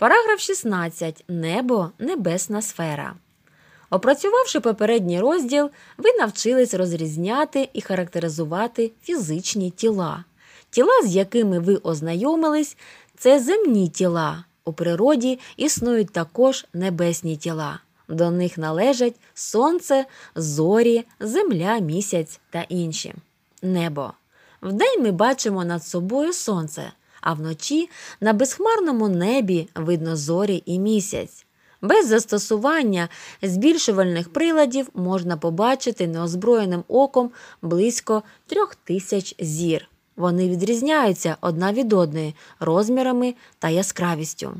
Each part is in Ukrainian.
Параграф 16. Небо небесна сфера. Опрацювавши попередній розділ, ви навчились розрізняти і характеризувати фізичні тіла. Тіла, з якими ви ознайомились, це земні тіла. У природі існують також небесні тіла. До них належать сонце, зорі, земля, місяць та інші. Небо. Вдень ми бачимо над собою сонце, а вночі на безхмарному небі видно зорі і місяць. Без застосування збільшувальних приладів можна побачити неозброєним оком близько трьох тисяч зір. Вони відрізняються одна від одної розмірами та яскравістю.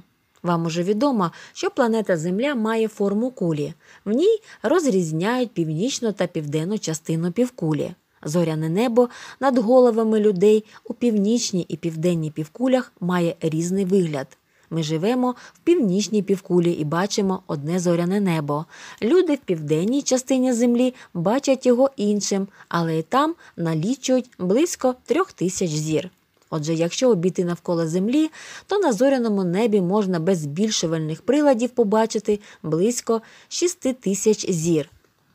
Вам уже відомо, що планета Земля має форму кулі. В ній розрізняють північну та південну частину півкулі. Зоряне небо над головами людей у північній і південній півкулях має різний вигляд. Ми живемо в північній півкулі і бачимо одне зоряне небо. Люди в південній частині землі бачать його іншим, але і там налічують близько трьох тисяч зір. Отже, якщо обійти навколо землі, то на зоряному небі можна без збільшувальних приладів побачити близько 6 тисяч зір.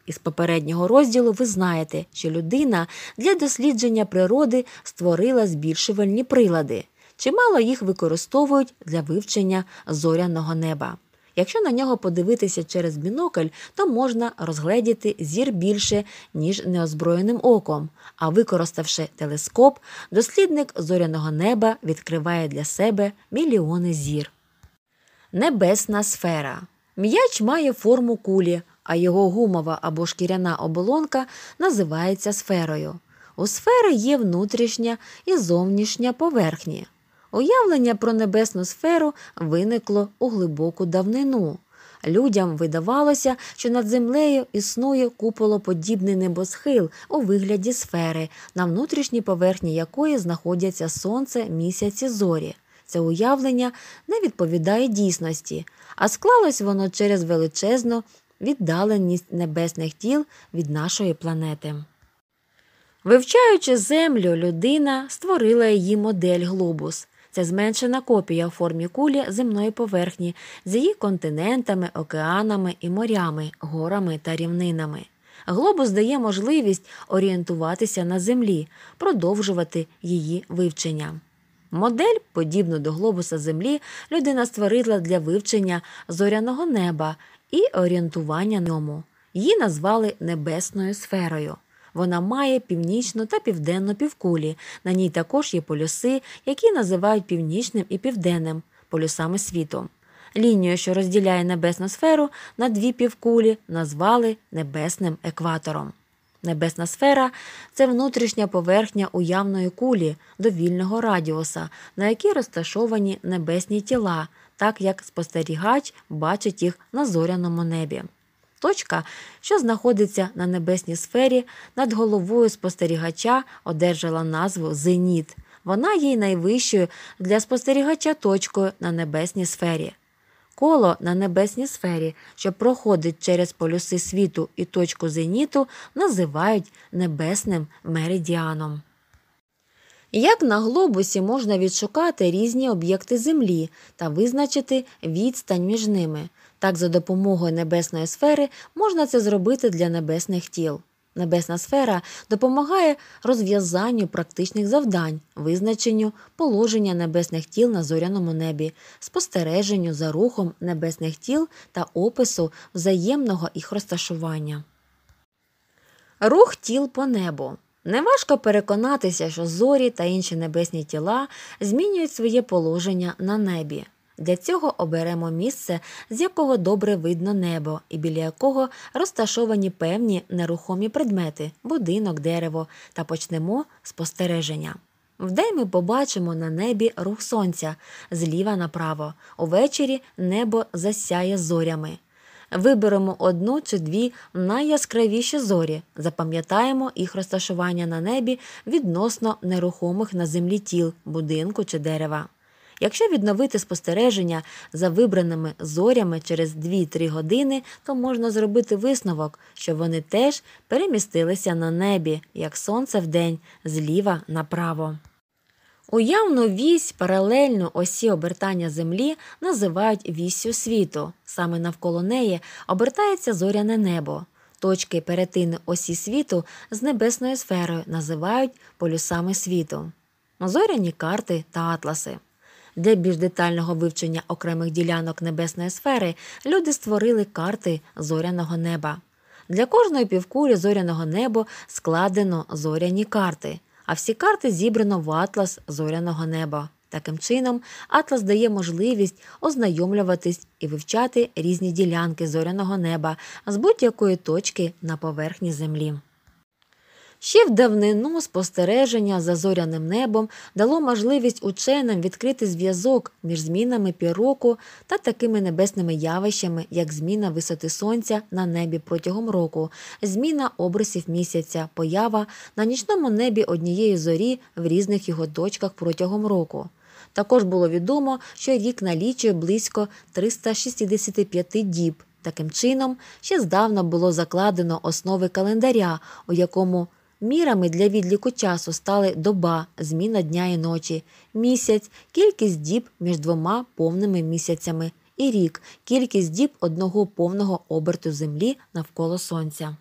Із попереднього розділу ви знаєте, що людина для дослідження природи створила збільшувальні прилади. Чимало їх використовують для вивчення зоряного неба. Якщо на нього подивитися через бінокль, то можна розгледіти зір більше, ніж неозброєним оком. А використавши телескоп, дослідник зоряного неба відкриває для себе мільйони зір. Небесна сфера. М'яч має форму кулі, а його гумова або шкіряна оболонка називається сферою. У сфери є внутрішня і зовнішня поверхні. Уявлення про небесну сферу виникло у глибоку давнину. Людям видавалося, що над землею існує куполоподібний небосхил у вигляді сфери, на внутрішній поверхні якої знаходяться сонце, місяць і зорі. Це уявлення не відповідає дійсності, а склалось воно через величезну віддаленість небесних тіл від нашої планети. Вивчаючи землю, людина створила її модель глобус. Це зменшена копія у формі кулі земної поверхні з її континентами, океанами і морями, горами та рівнинами. Глобус дає можливість орієнтуватися на землі, продовжувати її вивчення. Модель, подібну до глобуса Землі, людина створила для вивчення зоряного неба і орієнтування на ньому. Її назвали небесною сферою. Вона має північну та південну півкулі. На ній також є полюси, які називають північним і південним полюсами світу. Лінію, що розділяє небесну сферу на дві півкулі, назвали небесним екватором. Небесна сфера це внутрішня поверхня уявної кулі довільного радіуса, на якій розташовані небесні тіла, так як спостерігач бачить їх на зоряному небі. Точка, що знаходиться на небесній сфері, над головою спостерігача одержала назву Зеніт. Вона є найвищою для спостерігача точкою на небесній сфері. Коло на небесній сфері, що проходить через полюси світу і точку зеніту, називають небесним меридіаном. Як на глобусі можна відшукати різні об'єкти Землі та визначити відстань між ними, так за допомогою небесної сфери можна це зробити для небесних тіл. Небесна сфера допомагає розв'язанню практичних завдань, визначенню положення небесних тіл на зоряному небі, спостереженню за рухом небесних тіл та опису взаємного їх розташування. Рух тіл по небу. Неважко переконатися, що зорі та інші небесні тіла змінюють своє положення на небі. Для цього оберемо місце, з якого добре видно небо, і біля якого розташовані певні нерухомі предмети, будинок, дерево, та почнемо спостереження. Вдень ми побачимо на небі рух сонця зліва направо, увечері небо засяє зорями. Виберемо одну чи дві найяскравіші зорі, запам'ятаємо їх розташування на небі відносно нерухомих на землі тіл, будинку чи дерева. Якщо відновити спостереження за вибраними зорями через 2-3 години, то можна зробити висновок, що вони теж перемістилися на небі, як сонце вдень, зліва направо. Уявну вісь паралельну осі обертання Землі називають віссю світу. Саме навколо неї обертається зоряне небо. Точки перетину осі світу з небесною сферою називають полюсами світу. Зоряні карти та атласи. Для більш детального вивчення окремих ділянок небесної сфери люди створили карти зоряного неба. Для кожної півкулі зоряного неба складено зоряні карти, а всі карти зібрано в атлас зоряного неба. Таким чином, атлас дає можливість ознайомлюватись і вивчати різні ділянки зоряного неба з будь-якої точки на поверхні Землі. Ще в давнину спостереження за зоряним небом дало можливість ученим відкрити зв'язок між змінами півроку та такими небесними явищами, як зміна висоти сонця на небі протягом року, зміна обрисів місяця, поява на нічному небі однієї зорі в різних його точках протягом року. Також було відомо, що рік налічує близько 365 діб. Таким чином, ще здавна було закладено основи календаря, у якому Мірами для відліку часу стали доба, зміна дня і ночі, місяць, кількість діб між двома повними місяцями і рік, кількість діб одного повного оберту Землі навколо Сонця.